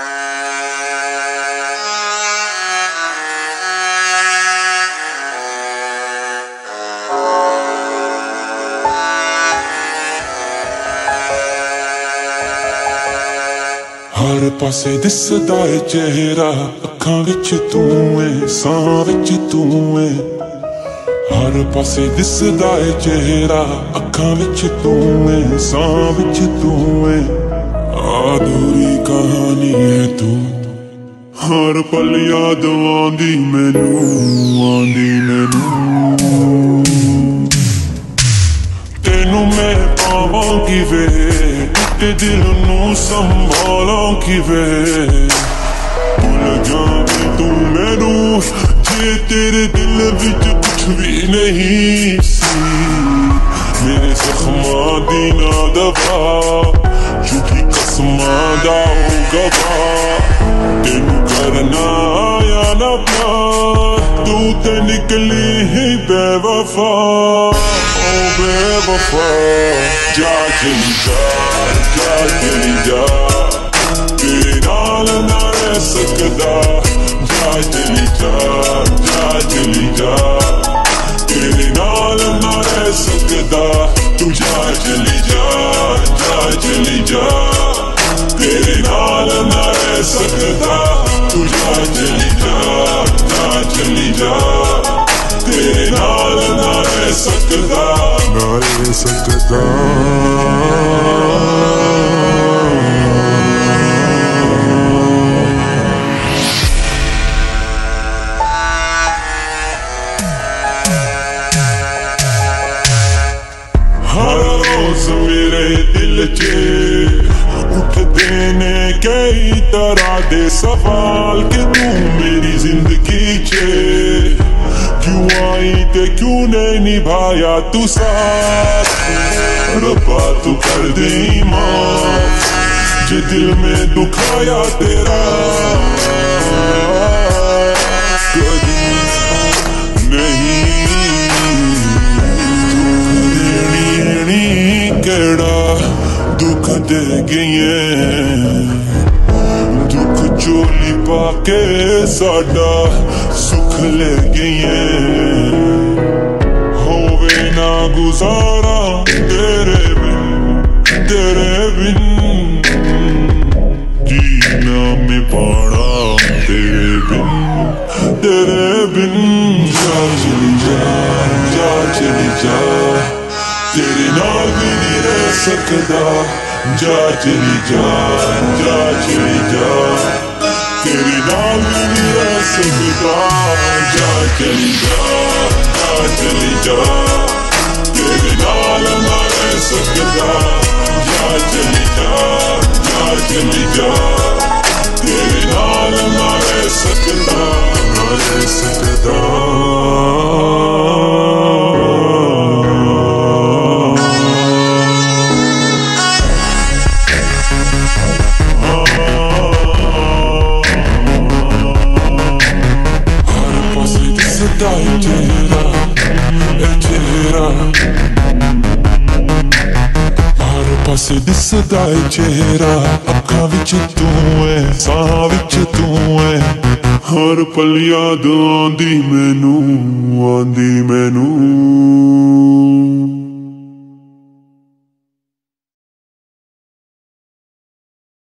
ਹਰ ਪਾਸੇ ਦਿਸਦਾ ਏ ਚਿਹਰਾ, ਅੱਖਾਂ ਵਿੱਚ ਤੂੰ ਏ, ਸਾਹ ਵਿੱਚ ਤੂੰ ਏ। ਹਰ ਪਾਸੇ ਦਿਸਦਾ ਏ ਚਿਹਰਾ, ਅੱਖਾਂ ਵਿੱਚ ਤੂੰ ਏ, ਸਾਹ ਵਿੱਚ ਤੂੰ ਏ। ਆਧੂਰੀ ਕਹਾਣੀ ਹਰ ਪਲ ਯਾਦ ਆਉਂਦੀ ਮੈਨੂੰ ਆਉਂਦੀ ਮੈਨੂੰ। ਤੈਨੂੰ ਮੈਂ ਪਾਵਾਂ ਕਿਵੇਂ? ਤੇ ਦਿਲ ਨੂੰ ਸੰਭਾਲਾਂ ਕਿਵੇਂ? ਭੁੱਲ ਜਾਵੇਂ ਤੂੰ ਮੈਨੂੰ, ਜੇ ਤੇਰੇ ਦਿਲ ਵਿੱਚ ਕੁਝ ਵੀ ਨਹੀਂ ਸੀ। ਮੇਰੇ ਜ਼ਖਮਾਂ ਦੀ ਨਾ ਦਵਾ, ਝੂਠੀ ਕਸਮਾਂ ਦਾ ਉਹ ਗਵਾ ਤੈਨੂੰ ਪਿਆਰ ਤੂੰ ਤੇ ਨਿਕਲੀ ਹੀ ਬੇਵਫਾ ਓ ਬੇਵਫਾ। ਜਾ ਚਲੀ ਜਾ ਜਾ ਚਲੀ ਜਾ ਤੇਰੇ ਨਾਲ ਨਾ ਰਹਿ ਸਕਦਾ। ਜਾ ਚਲੀ ਜਾ ਜਾ ਚਲੀ ਜਾ ਤੇਰੇ ਨਾਲ ਨਾ ਰਹਿ ਸਕਦਾ। ਤੂੰ ਜਾ ਚਲੀ ਜਾ ਜਾ ਚਲੀ ਜਾ ਤੇਰੇ ਨਾਲ ਨਾ ਰਹਿ ਨਾ ਰਹਿ ਹਰ ਰੋਜ਼ ਮੇਰੇ ਦਿਲ 'ਚ ਉੱਠਦੇ ਨੇ ਕਈ ਤਰ੍ਹਾਂ ਦੇ ਸਵਾਲ ਕਿ ਤੂੰ ਮੇਰੀ ਜ਼ਿੰਦਗੀ 'ਚ ਕਿਉਂ ਆਈ ਤੇ ਕਿਉਂ ਨਹੀਂ ਨਿਭਾਇਆ ਤੂੰ ਸਾਥ ਰੱਬਾ ਤੂੰ ਕਰ ਦੇ ਮਾਫ ਜੇ ਦਿਲ में ਦੁਖਾਇਆ ਤੇਰਾ ਚੋਲੀ ਕੇ ਸਾਡਾ ਸੁੱਖ ਲੈ ਗਈਏ ਹੋਵੇ ਨਾ ਗੁਜ਼ਾਰਾ ਤੇਰੇ ਬਿਨ ਤੇਰੇ ਬਿਨ। ਜੀਣਾ ਮੈਂ ਪਾਣਾ ਤੇਰੇ ਬਿਨ ਤੇਰੇ ਬਿਨ। ਜਾ ਚਲੀ ਜਾ ਜਾ ਚਲੀ ਜਾ। ਤੇਰੇ ਨਾਲ ਵੀ ਨਹੀਂ ਰਹਿ ਸਕਦਾ, ਜਾ ਚਲੀ ਜਾ ਜਾ ਚਲੀ ਜਾ। ਤੇਰੇ ਨਾਲ ਵੀ ਨਹੀਂ ਰਹਿ ਸਕਦਾ ਜਾ ਚਲੀ ਜਾ ਜਾ ਹਰ ਪਾਸੇ ਦਿਸਦਾ ਏ ਚਿਹਰਾ, ਅੱਖਾਂ ਵਿੱਚ ਤੂੰ ਐ ਸਾਹ ਵਿੱਚ ਤੂੰ ਐ ਹਰ ਪਲ ਯਾਦ ਆਉਂਦੀ ਮੈਨੂੰ ਆਉਂਦੀ ਮੈਨੂੰ।